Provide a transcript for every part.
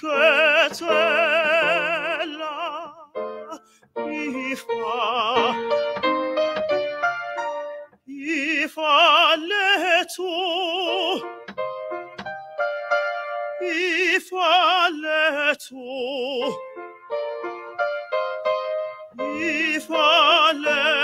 secrets. falletto i falletto i falletto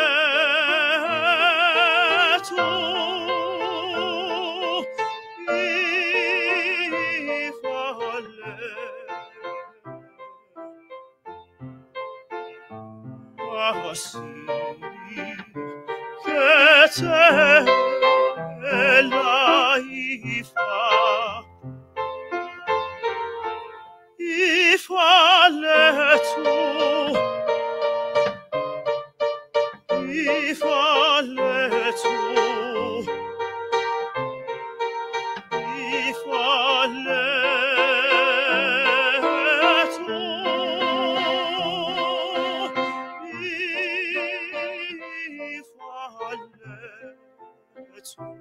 Ah, sì, che if I, if I let you, if I let you, if I let. Thank you.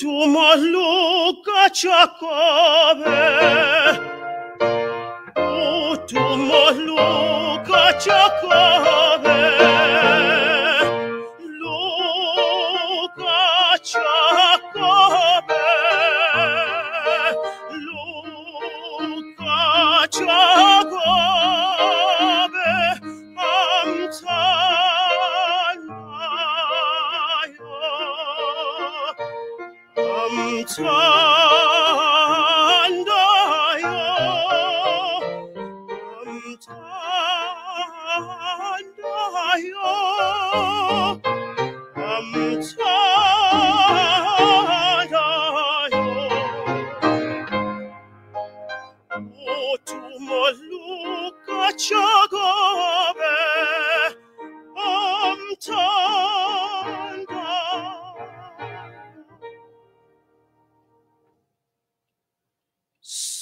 tu mă luca ce acabe 감탄다요. 감탄다요.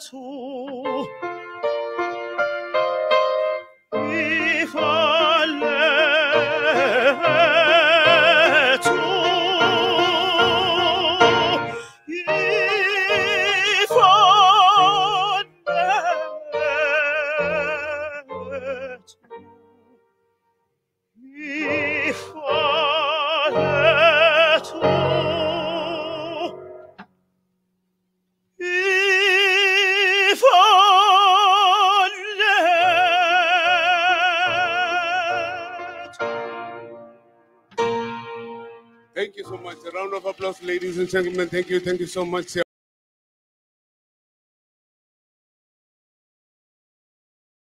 to Thank you so much. A round of applause, ladies and gentlemen. Thank you. Thank you so much.